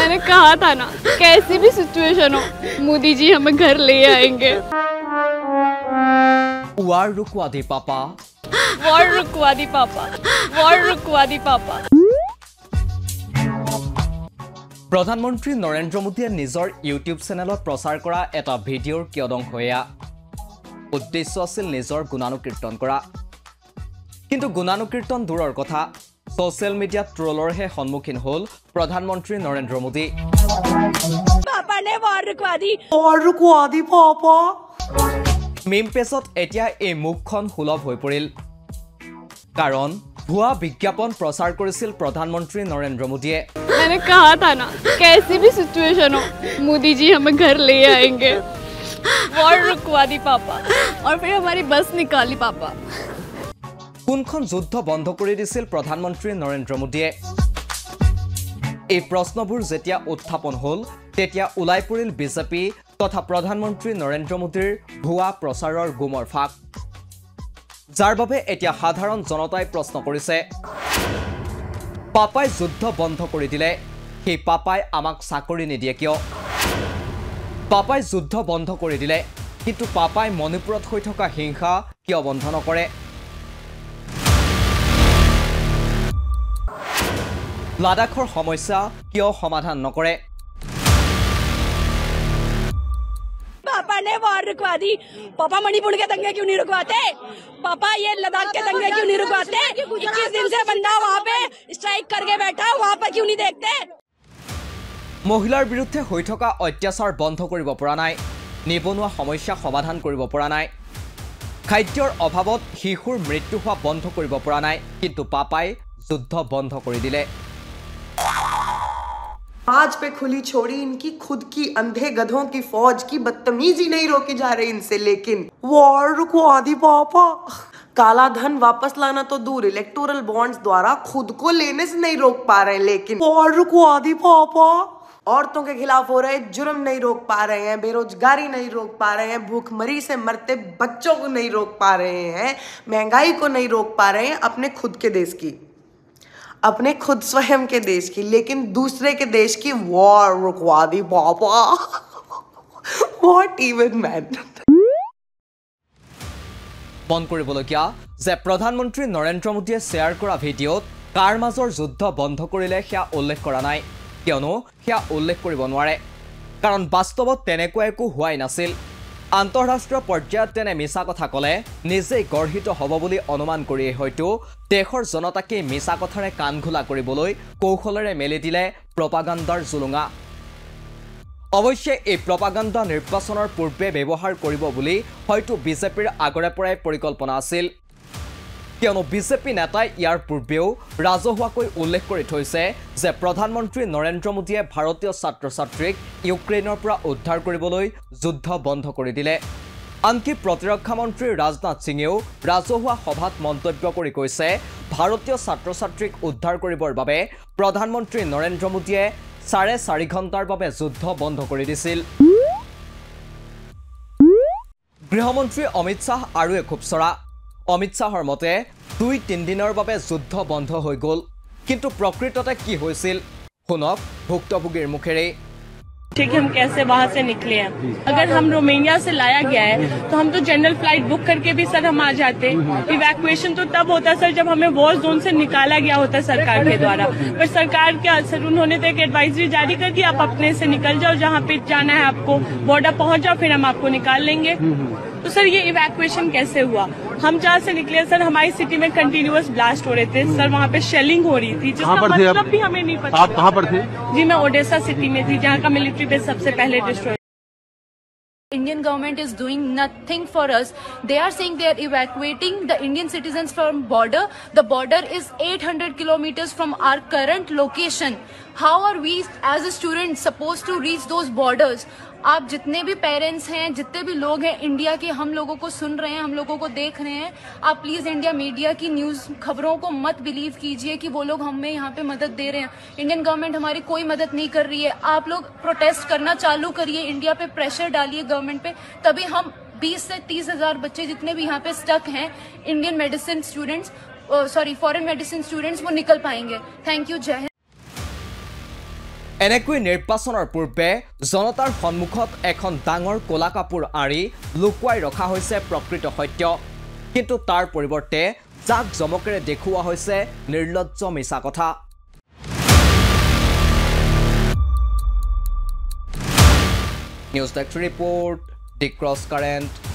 मैंने कहा था ना कैसी भी सिचुएशन हो मोदी जी हमें घर ले आएंगे ৱাৰ ৰুকোৱা দে পাপা वॉर रुकवा दी पापा वॉर रुकवा दी पापा প্ৰধানমন্ত্ৰী নৰেন্দ্ৰ মোদীয়ে নিজৰ ইউটিউব চেনেলত প্ৰচাৰ কৰা এটা ভিডিঅ'ৰ কিয়দংশ এয়া উদ্দেশ্য আছিল নিজৰ গুণানুকীৰ্তন কৰা কিন্তু গুণানুকীৰ্তন দূৰৰ কথা ছ'চিয়েল মিডিয়াত ট্ৰলৰহে সন্মুখীন হ'ল প্ৰধানমন্ত্ৰী নৰেন্দ্ৰ মোদী पापा ने वॉर रुकवा दी और रुकवा दी पापा মিম পেজত এতিয়া এই মুখখন সুলভ হৈ পৰিল কাৰণ ভুৱা বিজ্ঞাপন প্ৰচাৰ কৰিছিল প্ৰধানমন্ত্ৰী নৰেন্দ্ৰ মোদীয়ে मैंने कहा था ना कैसी भी सिचुएशन हो मोदी जी हमें घर ले आएंगे वॉर रुकवा दी पापा और फिर हमारी बस निकाली पापा কোনখন যুদ্ধ বন্ধ কৰি দিছিল প্ৰধানমন্ত্ৰী নৰেন্দ্ৰ মোদীয়ে? এই প্ৰশ্নবোৰ যেতিয়া উত্থাপন হ'ল তেতিয়া ওলাই পৰিল বিজেপি তথা প্ৰধানমন্ত্ৰী নৰেন্দ্ৰ মোদীৰ ভুৱা প্ৰচাৰৰ গুমৰ ফাঁক। যাৰ বাবে এতিয়া সাধাৰণ জনতাই প্ৰশ্ন কৰিছে পাপাই যুদ্ধ বন্ধ কৰি দিলে সেই পাপাই আমাক চাকৰি নিদিয়ে কিয়? পাপাই যুদ্ধ বন্ধ কৰি দিলে কিন্তু পাপাই মণিপুৰত হৈ থকা হিংসা কিয় বন্ধ নকৰে? লাডাখৰ সমস্যা কিয় সমাধান নকৰে पापा ने वॉर रुकवा दी पापा मणिपुर के दंगे क्यों नहीं रुकवाते पापा ये लद्दाख के दंगे क्यों नहीं रुकवाते इक्कीस दिन से बंदा वहाँ पे स्ट्राइक करके बैठा है वहाँ पर क्यों नहीं देखते মহিলাৰ বিৰুদ্ধে হৈ থকা অত্যাচাৰ বন্ধ কৰিব পৰা নাই নিবনুৱা সমস্যা সমাধান কৰিব পৰা নাই খাদ্যৰ অভাৱত শিশুৰ মৃত্যু হোৱা বন্ধ কৰিব পৰা নাই কিন্তু পাপাই যুদ্ধ বন্ধ কৰি দিলে आज पे खुली छोड़ी, इनकी खुद की अंधे गधों की फौज की बदतमीजी नहीं रोकी जा रही इनसे, लेकिन वॉर रुकवा दी पापा। काला धन वापस लाना तो दूर इलेक्टोरल बॉन्ड्स द्वारा खुद को लेने से नहीं रोक पा रहे लेकिन वॉर रुकवा दी पापा। औरतों के खिलाफ हो रहे जुर्म नहीं रोक पा रहे हैं, बेरोजगारी नहीं रोक पा रहे हैं, भूखमरी से मरते बच्चों को नहीं रोक पा रहे हैं, महँगाई को नहीं रोक पा रहे हैं, अपने खुद के देश की। अपने खुद स्वयं के देश की लेकिन दूसरे के देश की वॉर रुकवा दी पापा व्हाट इवन मैन মন কৰিবলগীয়া যে প্ৰধানমন্ত্ৰী নৰেন্দ্ৰ মোদীয়ে শ্বেয়াৰ কৰা ভিডিঅ'ত কাৰ মাজৰ যুদ্ধ বন্ধ কৰিলে সেয়া উল্লেখ কৰা নাই কিয়নো সেয়া উল্লেখ কৰিব নোৱাৰে কাৰণ বাস্তৱত তেনেকুৱা একো হোৱাই নাছিল আন্তঃৰাষ্ট্ৰীয় পৰ্যায়ত তেনে মিছা কথা ক'লে নিজেই গৰ্হিত হ'ব বুলি অনুমান কৰিয়েই হয়তো দেশৰ জনতাকেই মিছা কথাৰে কাণঘোলা কৰিবলৈ কৌশলেৰে মেলি দিলে প্ৰপাগাণ্ডাৰ জুলুঙা। অৱশ্যে এই প্ৰপাগাণ্ডা নিৰ্বাচনৰ পূৰ্বে ব্যৱহাৰ কৰিব বুলি হয়তো বিজেপিৰ আগৰে পৰাই পৰিকল্পনা আছিল। কিয়নো বিজেপি নেতাই ইয়াৰ পূৰ্বেও ৰাজহুৱাকৈ উল্লেখ কৰি থৈছে যে প্ৰধানমন্ত্ৰী নৰেন্দ্ৰ মোদীয়ে ভাৰতীয় ছাত্ৰ ছাত্ৰীক ইউক্ৰেইনৰ পৰা উদ্ধাৰ কৰিবলৈ যুদ্ধ বন্ধ কৰি দিলে। আনকি প্ৰতিৰক্ষা মন্ত্ৰী ৰাজনাথ সিঙেও ৰাজহুৱা সভাত মন্তব্য কৰি কৈছে ভাৰতীয় ছাত্ৰ ছাত্ৰীক উদ্ধাৰ কৰিবৰ বাবে প্ৰধানমন্ত্ৰী নৰেন্দ্ৰ মোদীয়ে চাৰে চাৰি ঘণ্টাৰ বাবে যুদ্ধ বন্ধ কৰি দিছিল। গৃহমন্ত্ৰী অমিত শ্বাহ আৰু এখোপচৰা অমিত শ্বাহৰ মতে দুই তিনিদিনৰ বাবে যুদ্ধ বন্ধ হৈ গ'ল কিন্তু প্ৰকৃততে কি হৈছিল শুনক ভুক্তভোগীৰ মুখেৰেই ठीक है हम कैसे वहाँ से निकले हैं अगर हम रोमेनिया से लाया गया है तो हम तो जनरल फ्लाइट बुक करके भी सर हम आ जाते इवैक्यूएशन तो तब होता सर जब हमें वॉर जोन से निकाला गया होता सरकार के द्वारा पर सरकार के सर उन्होंने तो एक एडवाइजरी जारी कर दी आप अपने से निकल जाओ जहाँ पे जाना है आपको बॉर्डर पहुँच जाओ फिर हम आपको निकाल लेंगे तो सर ये इवैक्यूएशन कैसे हुआ हम जहाँ से निकले सर हमारी सिटी में कंटिन्यूअस ब्लास्ट हो रहे थे सर वहाँ पे शेलिंग हो रही थी जिसका थे आप? मतलब भी हमें नहीं पता आप कहाँ पर थे जी मैं ओडेसा सिटी में थी जहाँ का मिलिट्री बेस सबसे पहले destroy Indian government is doing nothing for us. They are saying they are evacuating the Indian citizens from border. The border is 800 kilometers from our current location. How are we as a student supposed to reach those borders? आप जितने भी parents हैं, जितने भी लोग हैं India के हम लोगों को सुन रहे हैं, हम लोगों को देख रहे हैं, आप प्लीज़ इंडिया मीडिया की न्यूज़ खबरों को मत बिलीव कीजिए कि वो लोग हमें यहाँ पे मदद दे रहे हैं। इंडियन गवर्नमेंट हमारी कोई मदद नहीं कर रही है। आप लोग प्रोटेस्ट करना चालू करिए इंडिया पे प्रेशर डालिए गवर्नमेंट पे, तभी हम 20 से तीस हज़ार बच्चे जितने भी यहाँ पे स्टक हैं Indian medicine students sorry foreign medicine students वो निकल पाएँगे। थैंक यू जय এনেকৈ নিৰ্বাচনৰ পূৰ্বে জনতাৰ সন্মুখত এখন ডাঙৰ ক'লা কাপোৰ আঁৰি লুকুৱাই ৰখা হৈছে প্ৰকৃত সত্য। কিন্তু তাৰ পৰিৱৰ্তে জাক জমকেৰে দেখুওৱা হৈছে নিৰ্লজ্জ মিছা কথা। News desk report the cross current.